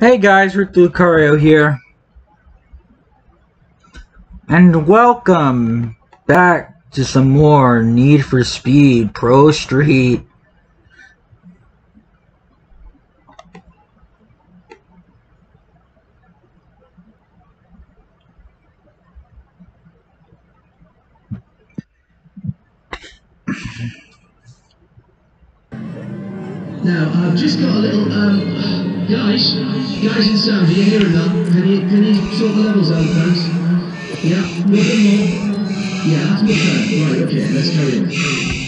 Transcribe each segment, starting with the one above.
Hey guys, Rick Lucario here. And welcome back to some more Need for Speed Pro Street. Now, I've just got a little, um, guys, guys in sound, are you hearing that? Can you, can you sort the levels out, thanks? Yeah, bit more. Yeah, that's much better. Right, okay, let's carry on.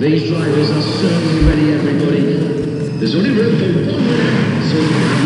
These drivers are certainly ready, everybody. There's only room for one so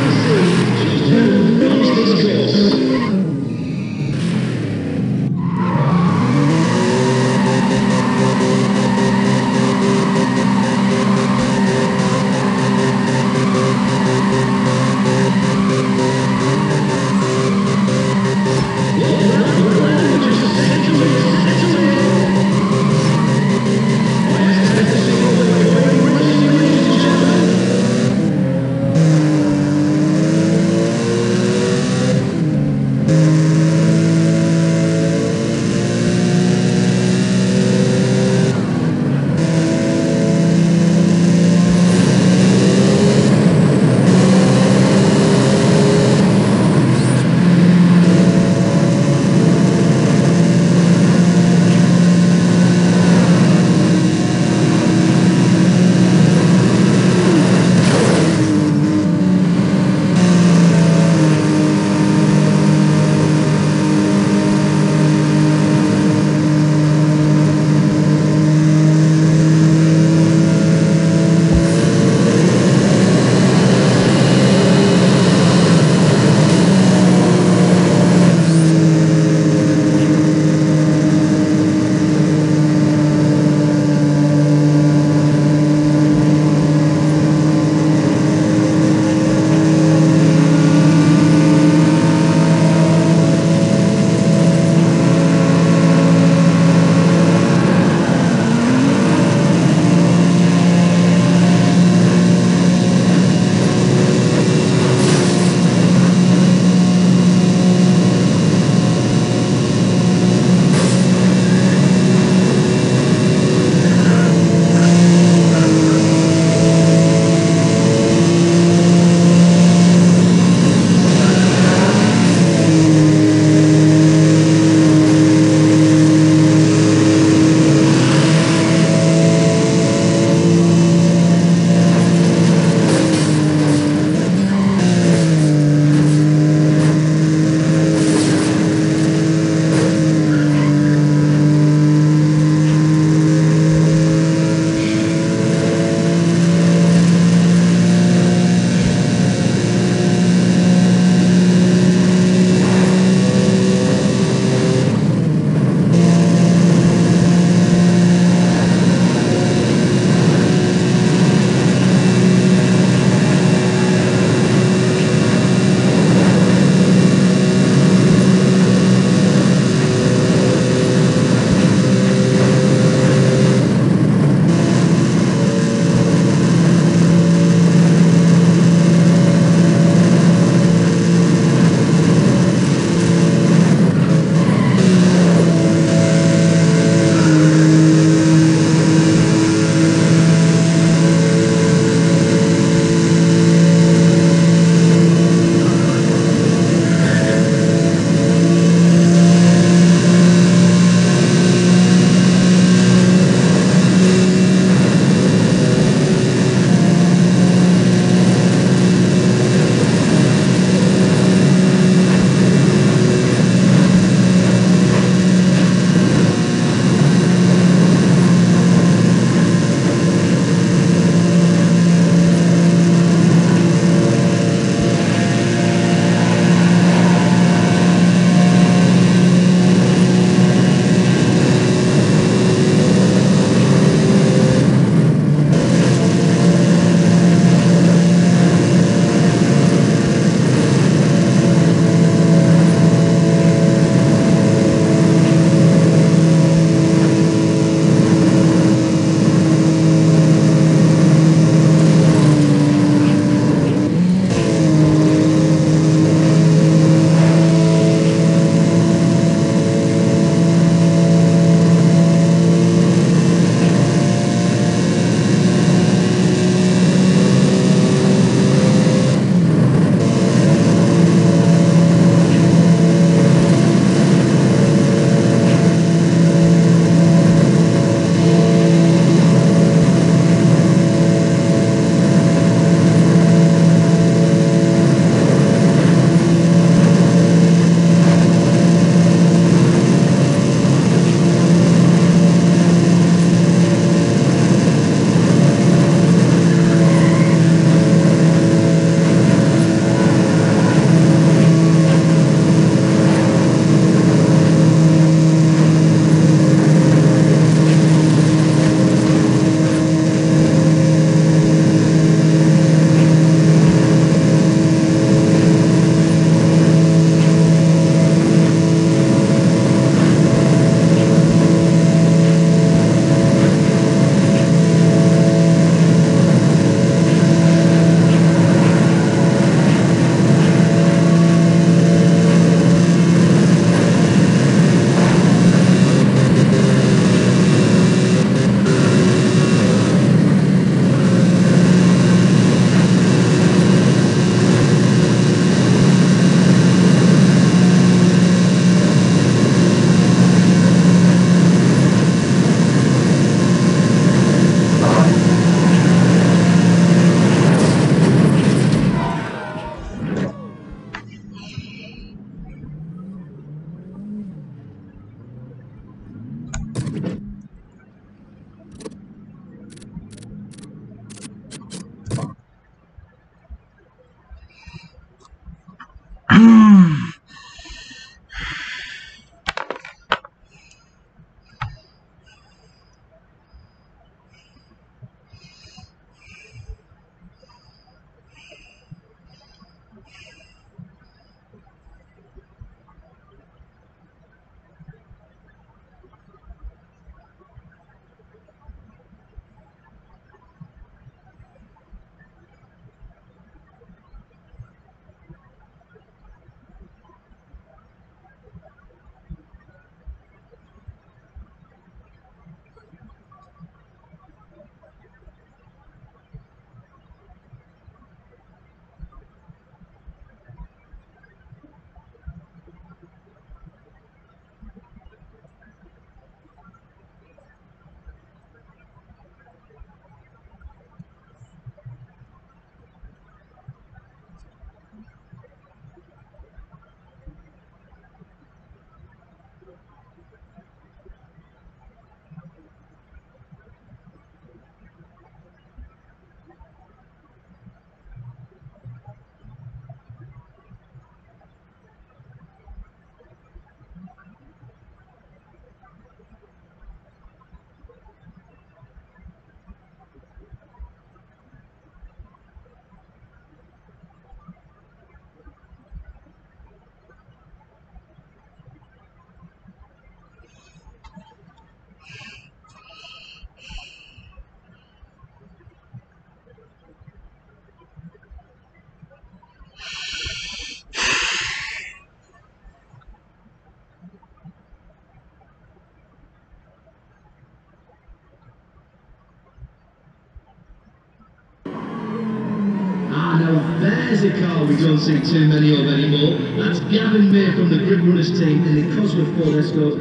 there's a car we don't see too many of anymore. That's Gavin May from the Grip Runners team in the Cosworth Ford Escort.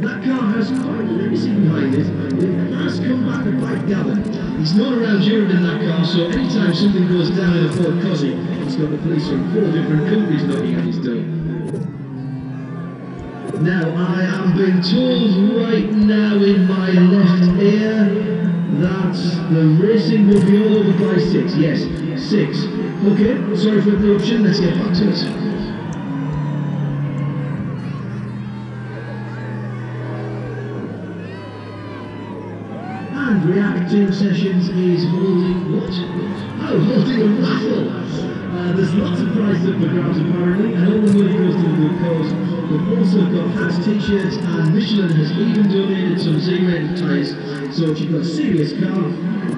That car has quite a legacy behind it. It has come back to bite Gavin. He's known around Europe in that car, so anytime something goes down in a Ford Cossie, he's got the police from four different countries knocking at his door. Now, I am being told right now in my left ear that the racing will be all over by six. Yes, six. Okay, sorry for the interruption. Let's get back to it. And React Team Sessions is holding what? Oh, holding a raffle. Uh, there's lots of prizes up for grabs apparently, and all the money goes to a good cause. We've also got hats, t-shirts, and Michelin has even donated some Z-rated tyres. So if you've got serious car,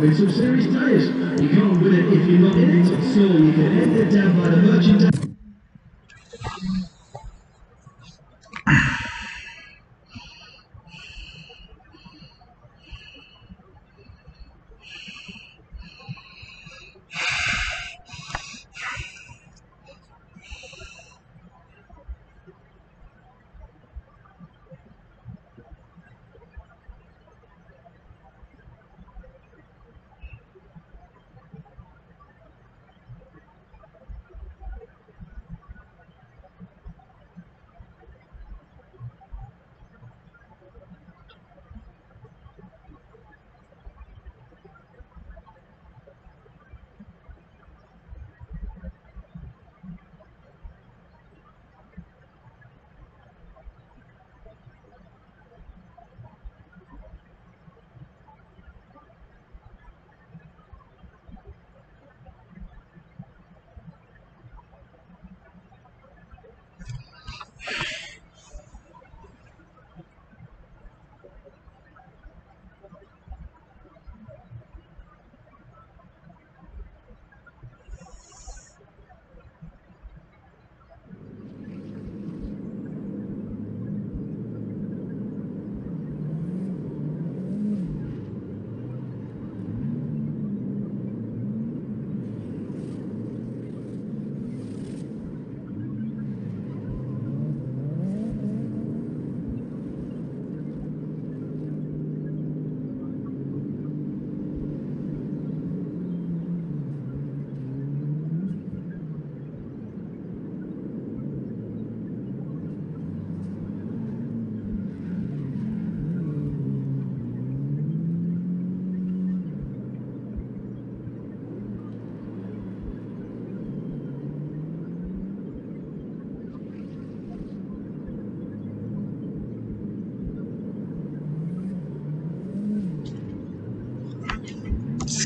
win some serious tyres. You can't win it if you're not in it, so you can enter down by the merchandise.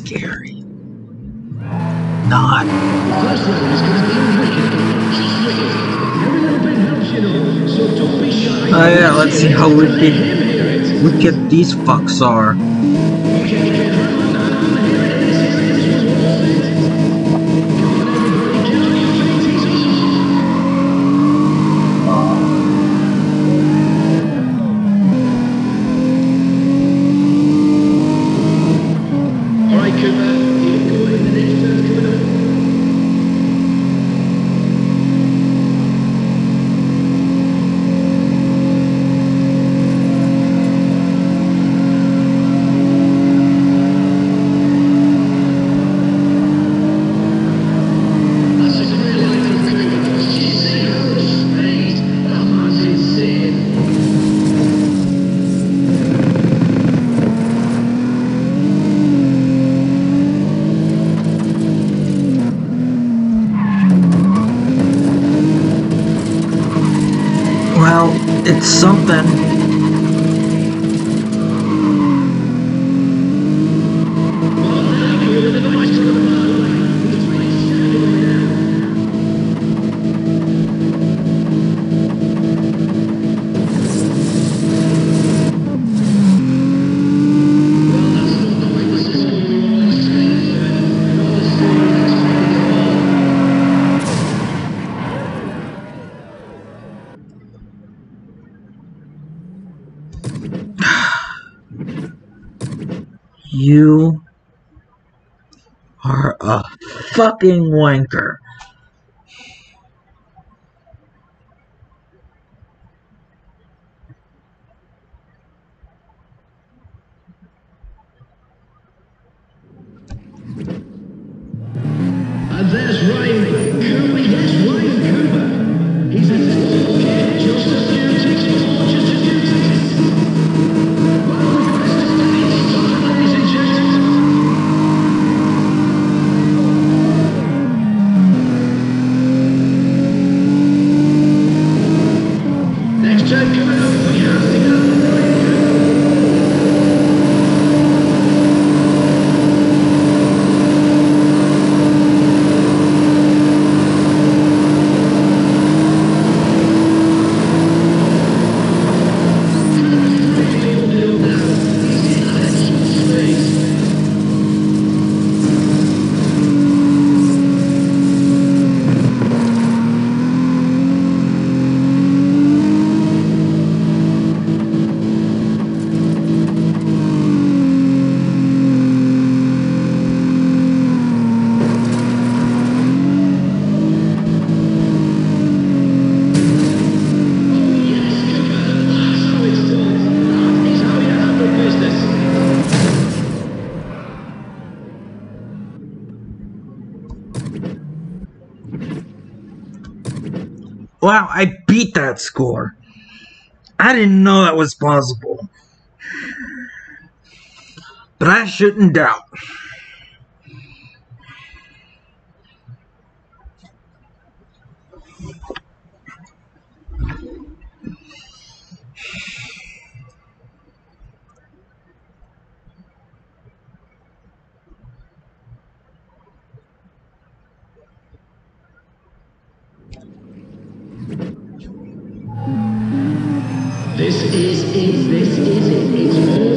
Scary. Not. Oh yeah, let's see how wicked wicked these fucks are. Something. Are a fucking wanker. Wow, I beat that score. I didn't know that was possible. But I shouldn't doubt. This is it. This is it. It's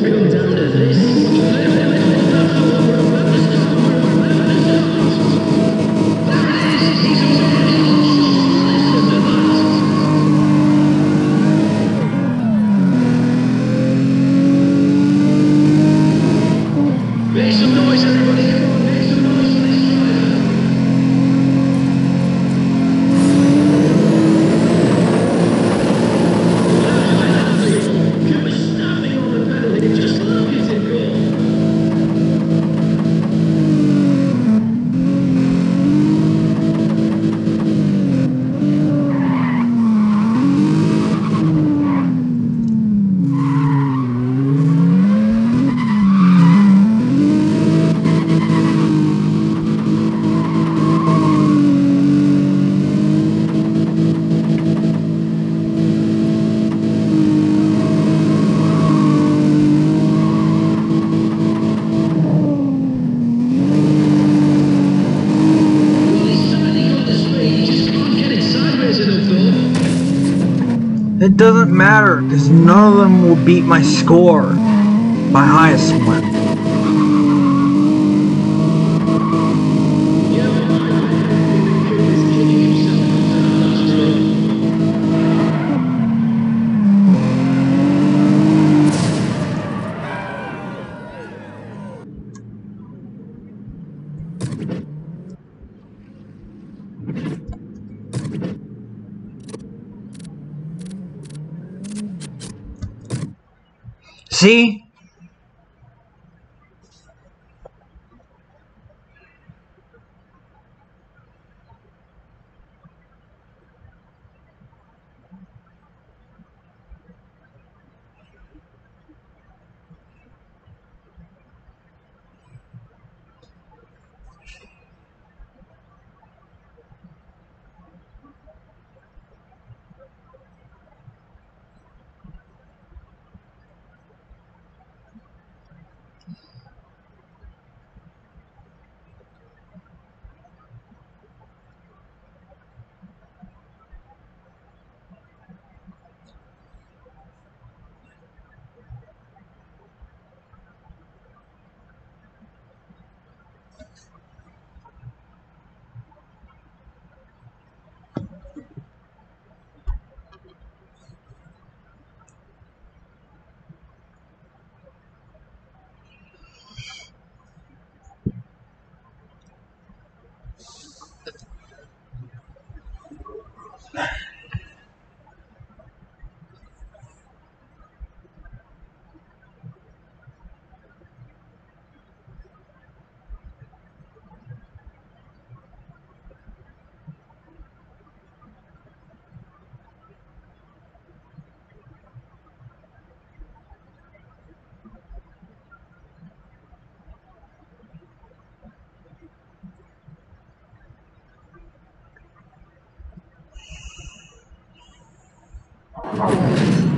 because none of them will beat my score. My highest one. See?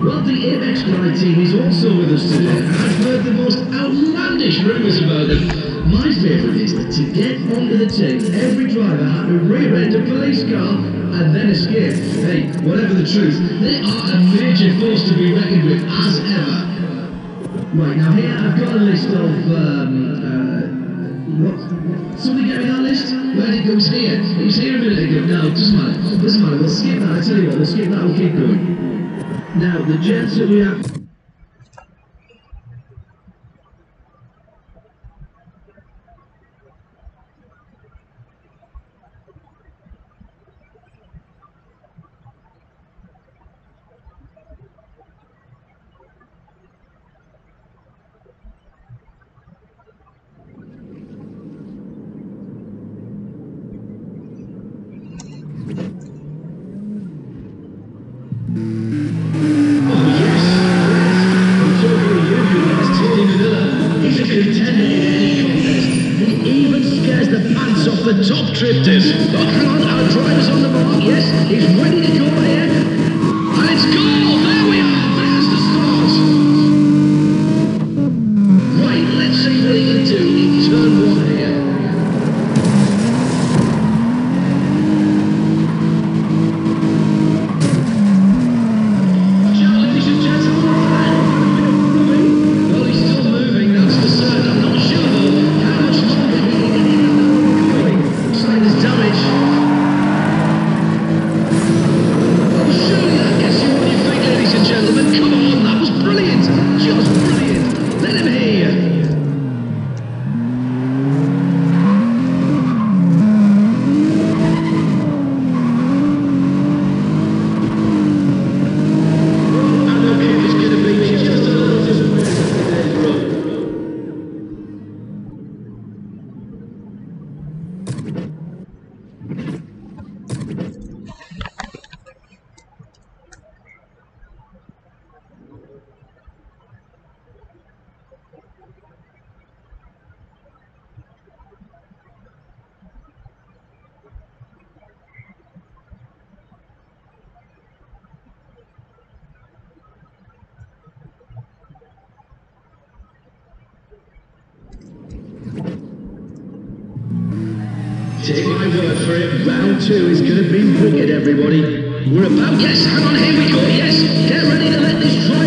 Well, the Apex Glide team is also with us today. I've heard the most outlandish rumours about them. My favourite is that to get onto the tape, every driver had to rear-end a police car and then escape. Hey, whatever the truth, they are a major force to be reckoned with, as ever. Right, now here I've got a list of, um, uh, what? Somebody get me that list? Where did it go? Here. It was here a minute ago. No, doesn't matter. Doesn't matter. We'll skip that. I tell you what, we'll skip that. We'll keep going. Now, the gents that Take my word for it, round two is going to be wicked, everybody. We're about... Yes, hang on, here we go, yes. Get ready to let this drop.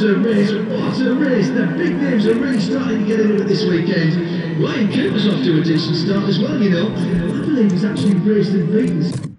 What a race! what a race! The big names are really starting to get into it this weekend. Ryan Cooper's off to a decent start as well, you know. I believe he's actually raced in things.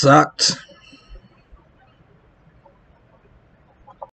sucked.